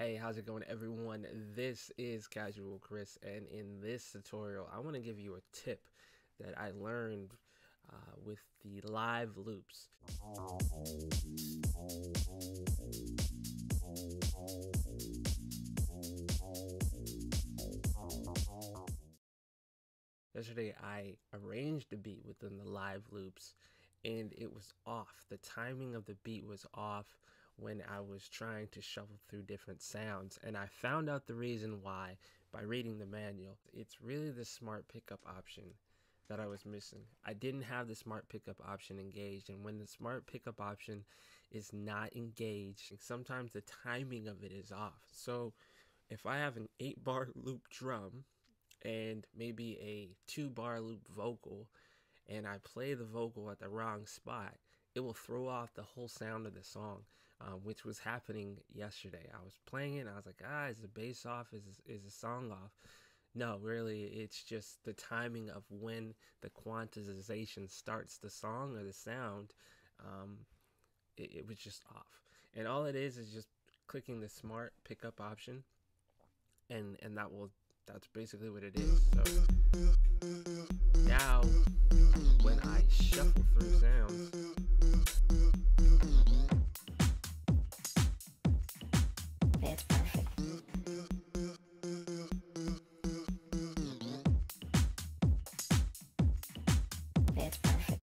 Hey, how's it going everyone? This is Casual Chris and in this tutorial I want to give you a tip that I learned uh, with the live loops. Yesterday I arranged the beat within the live loops and it was off. The timing of the beat was off when I was trying to shuffle through different sounds. And I found out the reason why by reading the manual. It's really the smart pickup option that I was missing. I didn't have the smart pickup option engaged. And when the smart pickup option is not engaged, sometimes the timing of it is off. So if I have an eight bar loop drum and maybe a two bar loop vocal, and I play the vocal at the wrong spot, it will throw off the whole sound of the song, um, which was happening yesterday. I was playing it, I was like, ah, is the bass off? Is is the song off? No, really, it's just the timing of when the quantization starts the song or the sound. Um, it, it was just off, and all it is is just clicking the smart pickup option, and and that will that's basically what it is. So now when I shuffle through sounds.